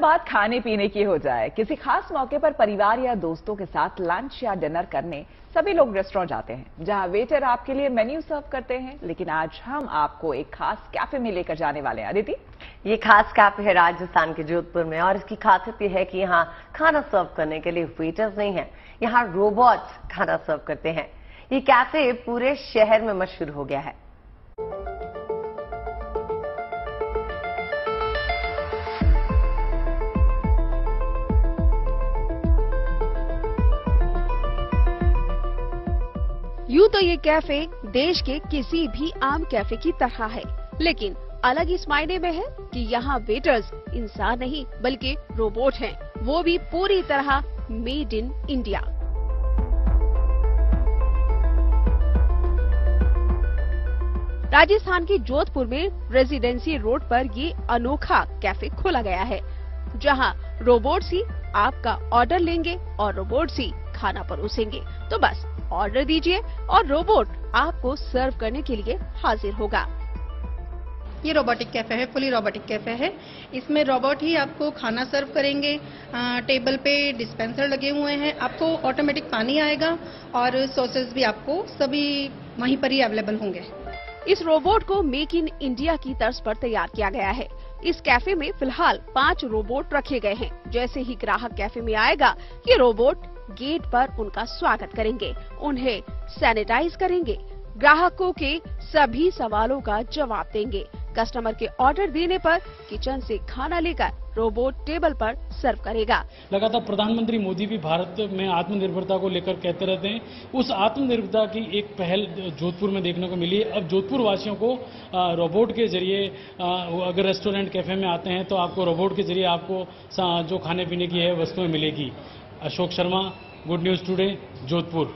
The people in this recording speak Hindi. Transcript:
बात खाने पीने की हो जाए, किसी खास मौके पर परिवार या दोस्तों के साथ लंच या डिनर करने, सभी लोग रेस्टोरेंट जाते हैं, जहाँ वेटर आपके लिए मेन्यू सर्व करते हैं, लेकिन आज हम आपको एक खास कैफ़े में लेकर जाने वाले हैं। अदिति ये खास कैफ़े है राजस्थान के जोधपुर में, और इसकी खासियत यह है कि यहाँ खाना सर्व करने के लिए वेटर्स नहीं है, यहाँ रोबोट्स खाना सर्व करते हैं। ये कैफ़े पूरे शहर में मशहूर हो गया है। यूँ तो ये कैफ़े देश के किसी भी आम कैफ़े की तरह है। लेकिन अलग इस मायने में है कि यहाँ वेटर्स इंसान नहीं, बल्कि रोबोट हैं। वो भी पूरी तरह मेड इन इंडिया राजस्थान के जोधपुर में रेजिडेंसी रोड पर ये अनोखा कैफ़े खोला गया है, जहाँ रोबोट ही आपका ऑर्डर लेंगे और रोबोट ही खाना परोसेंगे। तो बस ऑर्डर दीजिए और रोबोट आपको सर्व करने के लिए हाजिर होगा। ये रोबोटिक कैफ़े है फुली रोबोटिक कैफ़े है। इसमें रोबोट ही आपको खाना सर्व करेंगे। आ, टेबल पे डिस्पेंसर लगे हुए हैं। आपको ऑटोमेटिक पानी आएगा और सॉसेस भी आपको सभी वहीं पर ही अवेलेबल होंगे। इस रोबोट को मेक इन इंडिया की तर्ज पर तैयार किया गया है। इस कैफ़े में फ़िलहाल पाँच रोबोट रखे गए हैं। जैसे ही ग्राहक कैफ़े में आएगा ये रोबोट गेट पर उनका स्वागत करेंगे। उन्हें सैनिटाइज करेंगे। ग्राहकों के सभी सवालों का जवाब देंगे। कस्टमर के ऑर्डर देने पर किचन से खाना लेकर रोबोट टेबल पर सर्व करेगा। लगातार प्रधानमंत्री मोदी भी भारत में आत्मनिर्भरता को लेकर कहते रहते हैं। उस आत्मनिर्भरता की एक पहल जोधपुर में देखने को मिली है। अब जोधपुर वासियों को रोबोट के ज़रिए अगर रेस्टोरेंट, कैफ़े में आते हैं तो आपको रोबोट के ज़रिए आपको जो खाने पीने की है, वस्तुएँ मिलेगी। Ashok Sharma good news today Jodhpur